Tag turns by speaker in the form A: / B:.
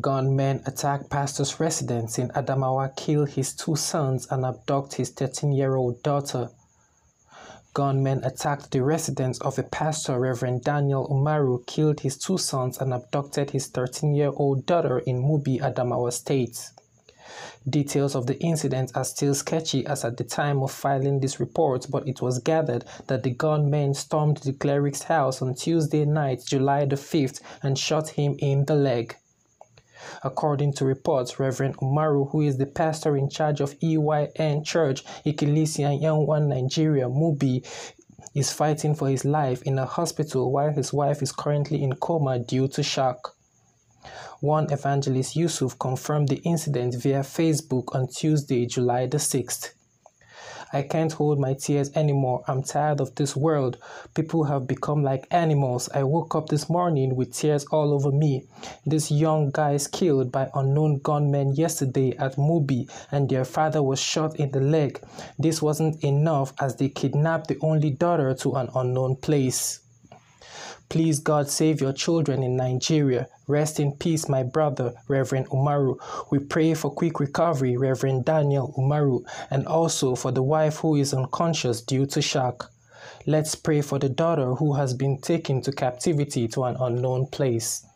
A: Gunmen attack pastor's residence in Adamawa, kill his two sons, and abduct his 13 year old daughter. Gunmen attacked the residence of a pastor, Reverend Daniel Umaru, killed his two sons, and abducted his 13 year old daughter in Mubi, Adamawa State. Details of the incident are still sketchy as at the time of filing this report, but it was gathered that the gunmen stormed the cleric's house on Tuesday night, July the 5th, and shot him in the leg. According to reports, Reverend Umaru, who is the pastor in charge of EYN Church, Ekklesiyar Yanwan, Nigeria, Mubi, is fighting for his life in a hospital while his wife is currently in coma due to shock. One evangelist Yusuf confirmed the incident via Facebook on Tuesday, July the 6th. I can't hold my tears anymore. I'm tired of this world. People have become like animals. I woke up this morning with tears all over me. This young guys killed by unknown gunmen yesterday at Mubi and their father was shot in the leg. This wasn't enough as they kidnapped the only daughter to an unknown place. Please, God, save your children in Nigeria. Rest in peace, my brother, Reverend Umaru. We pray for quick recovery, Reverend Daniel Umaru, and also for the wife who is unconscious due to shock. Let's pray for the daughter who has been taken to captivity to an unknown place.